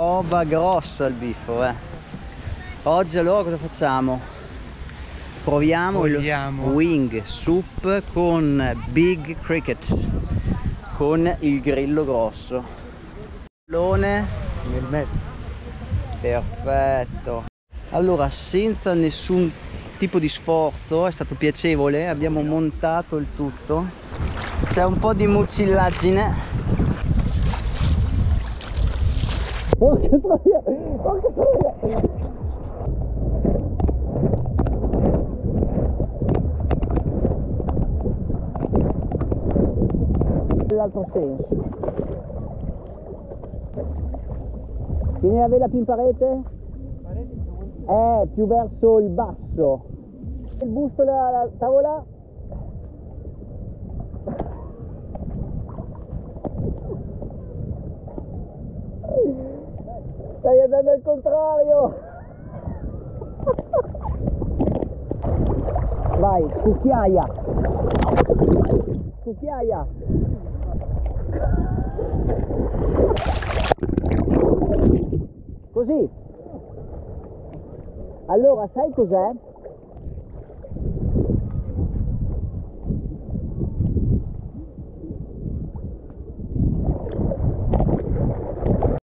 Roba grossa il biffo, eh. Oggi allora cosa facciamo? Proviamo, Vogliamo. il wing soup con big cricket, con il grillo grosso. Lone Nel mezzo. Perfetto. Allora, senza nessun tipo di sforzo, è stato piacevole, abbiamo montato il tutto. C'è un po' di mucillaggine. Porca troia! Porca troia! Nell'altro senso. Tieni la vela più in parete? Eh, più verso il basso. Il busto la, la tavola? Stai andando al contrario! Vai, cucchiaia! Cucchiaia! Così! Allora, sai cos'è?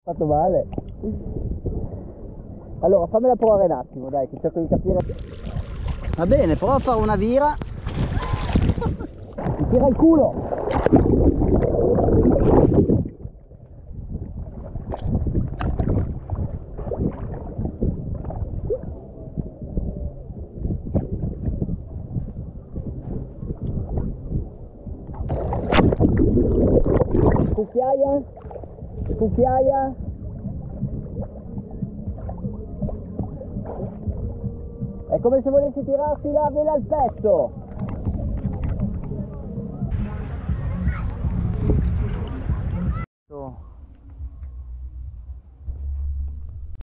Fatto male. Allora, fammela provare un attimo, dai, che cerco di capire. Va bene, prova a fare una vira. Mi tira il culo. Cucchiaia? Cucchiaia? È come se volessi tirarsi la vela al petto.